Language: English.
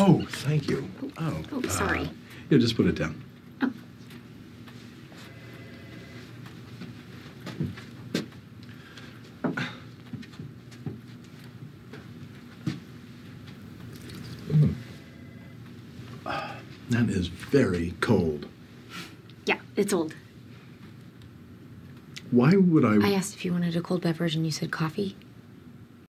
Oh, thank you. Oh. Oh, sorry. uh, yeah, just put it down. Oh. That is very cold. Yeah, it's old. Why would I? I asked if you wanted a cold beverage and you said coffee.